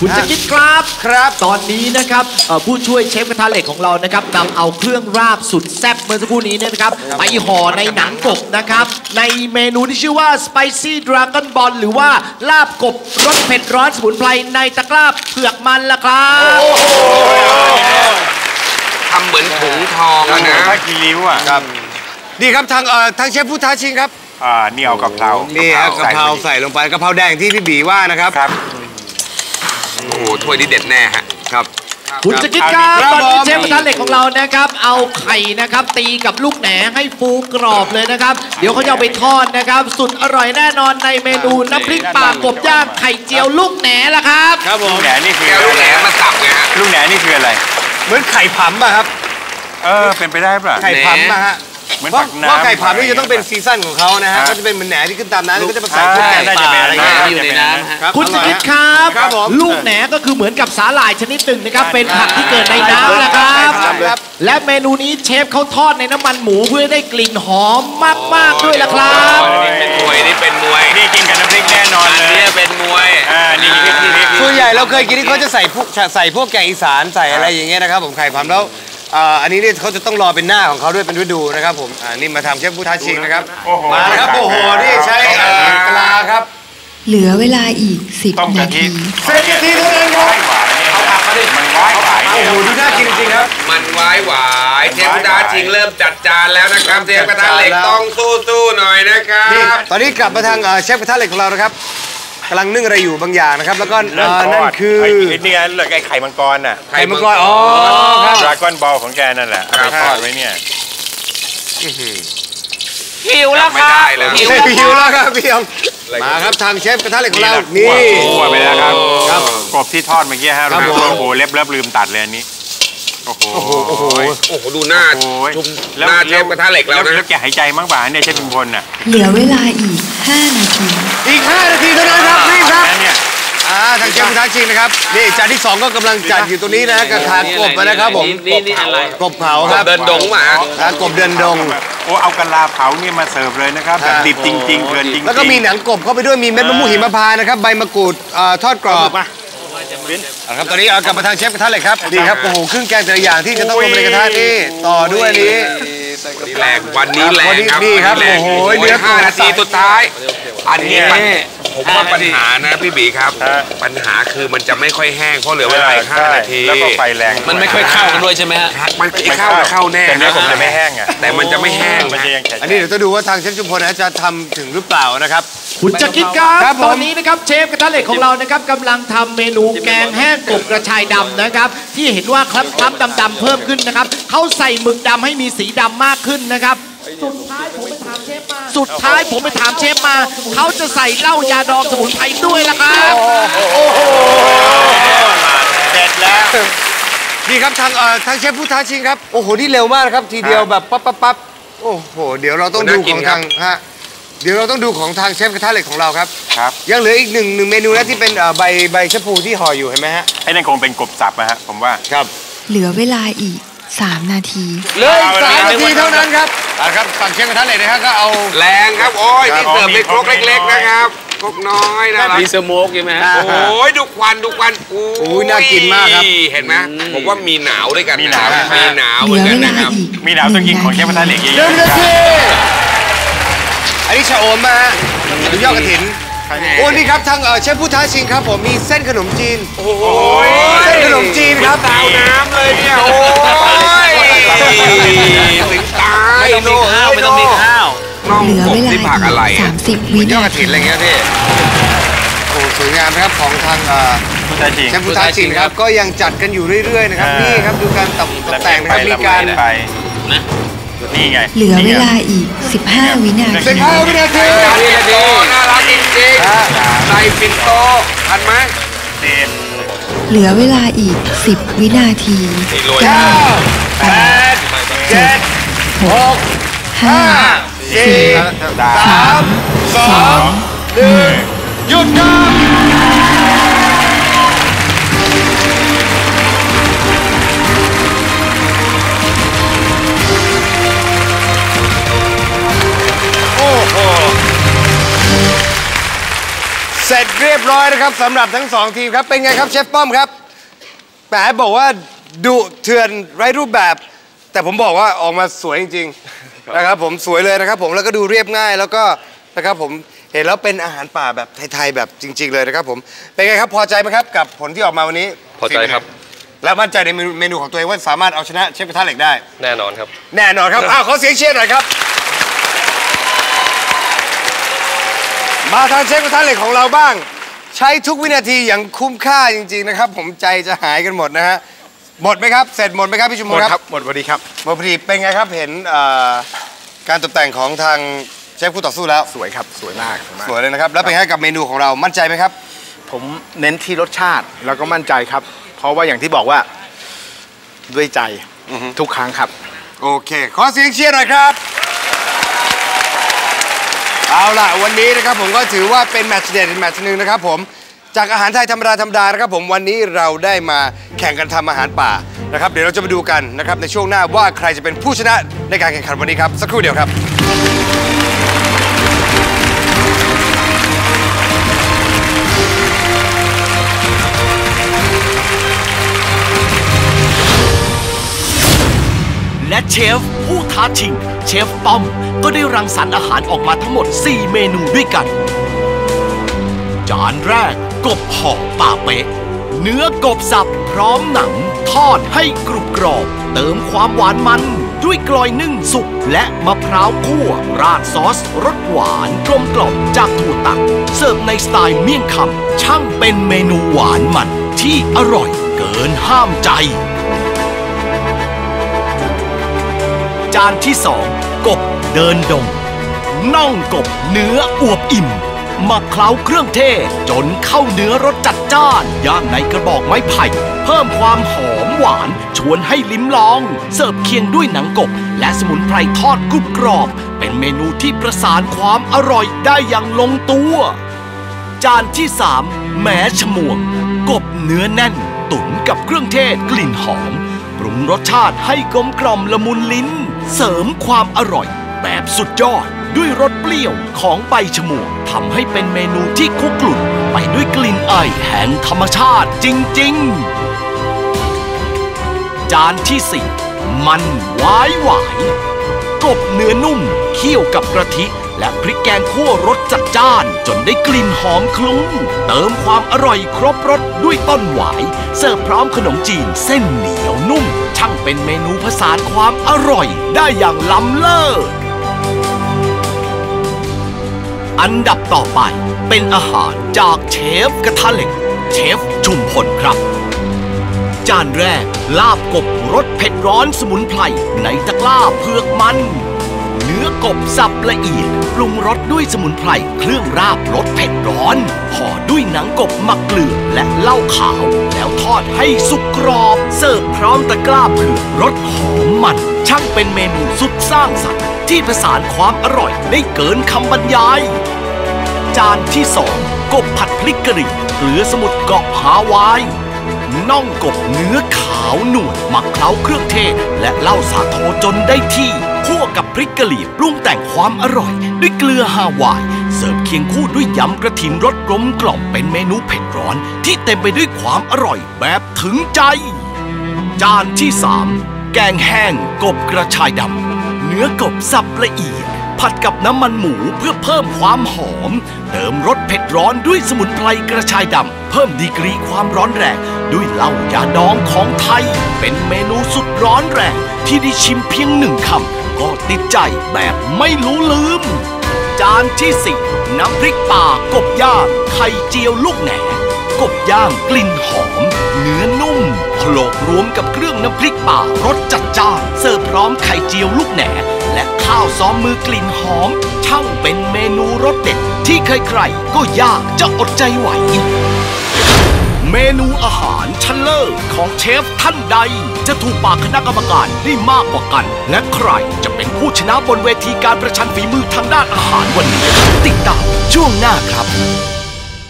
คุณจะคิดครับครับ ตอนนี้นะครับเอ่อผู้ช่วยเชฟกระทะเหล็กของเรานะครับนำเอาเครื่องราบสุดแซ่บเมื่อสักครู่นี้เนี่ยนะครับ ไปห่อในหนังกบนะครับ ในเมนูที่ชื่อว่า spicy dragon ball หรือว่าลาบกบรสเผ็ดร้อนสมุนไพรในตะกร้าเผือกมันละครับทำเหมือนถุงทองอะนะถ้ากีริ้วอะครับนี่ครับทางเอ่อทางเชฟผู้ท้าชิงครับอ่านี่เอากะเพรานี่ฮะกะเพราใส่ลงไปกะเพราแดงที่พี่บีว่านะครับครับ โอ้โหถ้วยนี้เด็ดแน่ฮะครับ คุณจะคิดครับครับตอนนี้ผมเชฟกระทะเหล็กของเรานะครับ เอาไข่นะครับ ตีกับลูกแหนให้ฟูกรอบเลยนะครับ เดี๋ยวเขาจะเอาไปทอดนะครับ สุดอร่อยแน่นอนในเมนูน้ำพริกปลากบย่างไข่เจียวลูกแหนละครับ ครับผลูมกแหนนี่คือแก้วลูกแหลมมาสับไงฮะลูกแหนนี่คืออะไร เหมือนไข่ผำอะครับ เออเป็นไปได้ป่ะไข่ผำอะฮะ เหมือนเพราะผักน้ำ เพราะไข่ผำนี่จะต้องเป็นซีซั่นของเขานะฮะฮะก็จะเป็นเหมือนแหนที่ขึ้นตามน้ำแล้วก็จะมาใส่อ่าพวกแกงน่าป่าจะเป็นอะไรเงี้ยน่าอยู่ในน้ำฮะรับคุณอสร่อยมิทฮะครับ ครับผมลูกแหนก็คือเหมือนกับสาหร่ายชนิดหนึ่งนะครับ เป็นผักที่เกิดในน้ำนะครับครับและเมนูนี้เชฟเขาทอดในน้ำมันหมูเพื่อให้ได้กลิ่นหอมมากๆด้วยละครับอ๋อนี่เป็นมวยนี่เป็นมวยนี่กินกับน้ำพริกแน่นอนอันเลยนี้เป็นมวยอ่านี่พริกนี่พริก ส่วนใหญ่เราเคยกินที่เขาจะใส่พวกใส่พวกแกงอีสานใส่อะไรอย่างเงี้ยนะครับผมไข่ผำแล้วเอ่ออันนี้เนี่ยเขาจะต้องรอเป็นหน้าของเขาด้วยเป็นฤดูนะครับผมอ่านี่มาทำเชฟผู้ท้าชิงนะครับโอ้โห มาแล้วครับโอ้โหนี่ใช้เอ่อกะลาครับเหลือเวลาอีก ต้ม10 กะนาทิ ทีเส้นกะทิเท่านั้นครับหวายเนี่ยเอาผักมาดิมันหวายหวายโอ้เนี่ย โหดูน่ากินจริงๆครับ มันไว้หวายเชฟกระทะจริงเริ่มจัดจานแล้วนะครับเชฟกระทะเหล็กต้องสู้ๆหน่อยนะครับนี่ตอนนี้กลับมาทางเอ่อเชฟกระทะเหล็กของเรานะครับกำลังนึ่งอะไรอยู่บางอย่างนะครับ แล้วก็เริ่มเอ่อทนั่นอดคือไอ้ไอ้นี่ไงเหลือไอ้ไข่มังกรน่ะ ไข่มังกรอ๋อครับดรา ก้อนบอลของแกนั่นแหละเอาไปทอดไว้เนี่ยหิวแล้วคไม่รับได้เลย หิวเชฟแล้วหิวแล้วครับพี่ยองมาครับทางเชฟกระทะเหล็กของเรานี่นี่แหละคั่วไปแล้วครับครับกบที่ทอดเมื่อกี้ฮะครับผม โอ้โหเล็บเล็บลืมตัดเลยอันนี้โอ้โหโอ้โหโอ้โหโอ้โหดูหน้าโอ้ยชุมหน้าเชฟกระทะเหล็กเราแล้วนะ แล้วแกหายใจมั้งป่ะเนี่ยเชฟพิมพลน่ะเหลือเวลาอีก 5 นาที อีก 5 นาทีเท่านั้นครับรีบครับ แล้วเนี่ย อ่าทางเชฟกระทะชิงนะครับนี่จานที่ 2 ก็กำลังจัดอยู่ตรงนี้นะกระทะกบนะครับผมนี่นี่อะไรกบเผาครับเดินดงมาฮะอ่ากบเดินดงโอ้เอากะลาเผาเนี่ยมาเสิร์ฟเลยนะครับแบบดิบจริงๆเกินจริงๆแล้วก็มีหนังกบเข้าไปด้วยมีเม็ดมะม่วงหิมพานต์นะครับใบมะกรูดเอ่อทอดกรอบเอาละครับตอนนี้เอากลับมาทางเชฟกระทะเลยครับดีครับโอ้โหเครื่องแกงแต่ละอย่างที่จะต้องลงไปในกระทะนี่ต่อด้วยอันนี้แรงวันนี้แรงครับนี่ครับวันนี้แรงโอ้โหโอ้ยเนื้อห้านาทีสับสุดท้าย อันนี้มัน ผมว่าห้านาทีปัญหานะพี่บีครับฮะปัญหาคือมันจะไม่ค่อยแห้งเพราะเหลือเวลาอีกห้าใช่นาทีแล้วก็ไฟแรงมันไม่ค่อยเข้ากันด้วยใช่ไหมฮะมันไอ้เข้าน่ะเข้าแน่แต่เนื้อผมจะไม่แห้งอะแต่มันจะไม่แห้งมันนะจะยังแข็งอันนี้เดี๋ยวจะดูว่าทางเชฟชุมพลนะจะทำถึงหรือเปล่านะครับคุณจะคิดครับครับผมตอนนี้นะครับเชฟกระทะเหล็กของเรานะครับกำลังทำเมนูแกงแห้งกบกระชายดำนะครับ ที่เห็นว่าคล้ำๆดำๆเพิ่มขึ้นนะครับเขาใส่หมึกดำให้มีสีดำมากขึ้นนะครับ สุดท้ายผมไปถามเชฟมาสุดท้ายผมไปถามเชฟมา เขาจะใส่เหล้ายาดองสมุนไพรด้วยละครับเสร็จแล้วนี่ครับทางเอ่อทางเชฟผู้ท้าชิงครับ โอ้โห นี่เร็วมากนะครับ ทีเดียวแบบปั๊บปั๊บปั๊บโอ้โห เดี๋ยวเราต้องดูของทางฮะเดี๋ยวเราต้องดูของทางเชฟกระทะเหล็กของเราครับครับ ยังเหลืออีกหนึ่งหนึ่งเมนูนะที่เป็นเอ่อใบใบชะพูที่ห่ออยู่เห็นไหมฮะไอ้นั่นคงเป็นกบสับนะฮะผมว่าครับ เหลือเวลาอีก 3 นาที เหลืออีกสามนาทีเท่านั้นครับอ่าครับฝั่งเชฟกระทะเหล็กนะฮะก็เอา แรงครับ โอ้ยครับที่เสิร์ฟในครกเล็ก ๆ นะครับครกน้อยนะครัมีสโมกใช่ไหมฮะ โอ้ยดูควันดูควันโอ้โอ้ยน่ากินมากครับ เห็นไหมผมว่ามีหนาวด้วยกันมีหนาวะครับมีหนาวเหเหมืลือนอกันเวลานะครับ อีกมีหนาวต้องกินของเชฟกระทะเหล็กเยหนึ่งอะนาที อันนี้ชะโอมมาฮะหรือยอดกระถิน โอ้นี่ครับทางเอ่อเชฟผู้ท้าชิงครับผมมีเส้นขนมจีน โอ้ยเส้นขนมจีนครับเตาน้ำเลยเนี่ยโอ้ยถึงตายไม่ต้องมีข้าวไม่ต้องมีข้าวน้องเหลือกบเวลาที่ผักอะไรอีกอะ30 วิยอดนากระถิทีนอะไรเงี้ยพี่โอ้สวยงามนะครับของทางเอ่อๆผู้ชายจริง เชฟผู้ท้าชิงครับก็ยังจัดกันอยู่เรื่อยๆนะครับอ่านี่ นี่ครับดูการตกตกแต่งนะครับมีการไปนะ นี่ไงเหลือเวนี่ไงลาอีก 15 วินาสิทีบห้าวินาทีปินโตน่ารักจริงๆใส่ปินโตทันไหมเต็มเหลือเวลาอีก 10 วินาทีนี่โรยเก้าแปดเจ็ดหกห้าสี่สาสามมสองหนึ่งหยุดครับ เสร็จเรียบบร้อยนะครับสำหรับทั้งสองทีมครับ เป็นไงครับเชฟป้อมครับแหมบอกว่าดุเถื่อนไร้รูปแบบ แต่ผมบอกว่าออกมาสวยจริงๆนะครับผมสวยเลยนะครับผมแล้วก็ดูเรียบง่ายแล้วก็นะครับผมเห็นแล้วเป็นอาหารป่าแบบไทยๆแบบจริง ๆ เลยนะครับผมเป็นไงครับพอใจไหมครับกับผลที่ออกมาวันนี้พอใจครับ แล้วมั่นใจในเมนูเมนูของตัวเองว่าสามารถเอาชนะเชฟกระทะเหล็กได้ แน่นอนครับ แน่นอนครับอ้าวขอเสียงเชียร์หน่อยครับ มาทางเชฟกระทะเหล็กของเราบ้าง ใช้ทุกวินาทีอย่างคุ้มค่าจริง ๆ นะครับ ผมใจจะหายกันหมดนะฮะหมดไหมครับ เสร็จหมดไหมครับพี่ชุมพลครับหมดพอดีครับ หมดพอดีเป็นไงครับเห็นเอ่อการตกแต่งของทางเชฟคู่ต่อสู้แล้ว สวยครับสวยมากสวยมาก สวยเลยนะครับ แล้วเป็นไงกับเมนูของเรามั่นใจไหมครับ ผมเน้นที่รสชาติแล้วก็มั่นใจครับ เพราะว่าอย่างที่บอกว่าด้วยใจทุกครั้งครับ โอเค ขอเสียงเชียร์หน่อยครับ เอาล่ะวันนี้นะครับผมก็ถือว่าเป็นแมตช์เด็ดแมตช์หนึ่งนะครับผมจากอาหารไทยธรรมดาธรรมดานะครับผมวันนี้เราได้มาแข่งกันทำอาหารป่านะครับเดี๋ยวเราจะมาดูกันนะครับในช่วงหน้าว่าใครจะเป็นผู้ชนะในการแข่งขันวันนี้ครับสักครู่เดียวครับ และเชฟ ท้าชิง เชฟป้อมก็ได้รังสรรค์อาหารออกมาทั้งหมด 4 เมนูด้วยกัน จานแรก กบห่อป่าเป๊ะ เนื้อกบสับพร้อมหนัง ทอดให้กรุบกรอบ เติมความหวานมันด้วยกลอยนึ่งสุกและมะพร้าวคั่ว ราดซอสรสหวานกลมกล่อมจากถั่วตัก เสิร์ฟในสไตล์เมี่ยงคำช่างเป็นเมนูหวานมันที่อร่อยเกินห้ามใจานที่สองกบเดินดงน่องกบเนื้ออวบอิ่มมักเคล้าเครื่องเทศจนเข้าเนื้อรสจัดจ้านย่างในกระบอกไม้ไผ่ เพิ่มความหอมหวานชวนให้ลิ้มลอง เสิร์ฟเคียงด้วยหนังกบ และสมุนไพรทอดกรุบกรอบ เป็นเมนูที่ประสานความอร่อยได้อย่างลงตัว จานที่สามแหมชมวง กบเนื้อแน่น ตุ๋นกับเครื่องเทศกลิ่นหอม ปรุงรสชาติให้กลมกล่อมละมุนลิ้น เสริมความอร่อย แบบสุดยอดด้วยรสเปรี้ยวของใบชมวงทำให้เป็นเมนูที่คุกกลุ่นไปด้วยกลิ่นไอแห่งธรรมชาติจริง ๆ จานที่สี่มันหวายหวายกบเนื้อนุ่มเคี่ยวกับกระทิและพริกแกงคั่วรสจัดจ้านจนได้กลิ่นหอมคลุ้ง เติมความอร่อยครบรสด้วยต้นหวาย เสิร์ฟพร้อมขนมจีนเส้นเหนียวนุ่ม ช่างเป็นเมนูผสานความอร่อยได้อย่างล้ำเลิศ อันดับต่อไปเป็นอาหารจากเชฟกระทะเหล็ก เชฟชุมพลครับ จานแรกลาบกบรสเผ็ดร้อนสมุนไพรในตะกร้าเผือกมัน เนื้อกบสับละเอียดปรุงรสด้วยสมุนไพรเครื่องราบรสเผ็ดร้อน หนังกบหมักเกลือและเหล้าขาว แล้วทอดให้สุกกรอบ เสิร์ฟพร้อมตะกร้าเผือกรสหอมมัน ช่างเป็นเมนูสุดสร้างสรรค์ที่ผสานความอร่อยได้เกินคำบรรยาย จานที่สองกบผัดพริกกะหรี่เกลือสมุทรเกาะฮาวายน่องกบเนื้อขาวนวลหมักเคล้าเครื่องเทศ และเหล้าสาโทจนได้ที่คั่วกับพริกกะหรี่ปรุงแต่งความอร่อย ด้วยเกลือฮาวาย เสิร์ฟเคียงคู่ด้วยยำกระถินรสกลมกล่อมเป็นเมนูเผ็ดร้อนที่เต็มไปด้วยความอร่อยแบบถึงใจ จานที่สามแกงแห้งกบกระชายดำเนื้อกบสับละเอียด ผัดกับน้ำมันหมูเพื่อเพิ่มความหอม เติมรสเผ็ดร้อนด้วยสมุนไพรกระชายดำเพิ่มดีกรีความร้อนแรงด้วยเหล้ายาดองของไทย เป็นเมนูสุดร้อนแรงที่ได้ชิมเพียงหนึ่งคำก็ติดใจแบบไม่รู้ลืม จานที่สี่น้ำพริกป่ากบย่างไข่เจียวลูกแหนกบย่างกลิ่นหอม เนื้อนุ่มโขลกรวมกับเครื่องน้ำพริกป่ารสจัดจ้านเสิร์ฟพร้อมไข่เจียวลูกแหนและข้าวซ้อมมือกลิ่นหอมช่างเป็นเมนูรสเด็ดที่ใครๆก็ยากจะอดใจไหว เมนูอาหารชั้นเลิศของเชฟท่านใด จะถูกปากคณะกรรมการได้มากกว่ากัน และใครจะเป็นผู้ชนะบนเวทีการประชันฝีมือทางด้านอาหารวันนี้ ติดตามช่วงหน้าครับ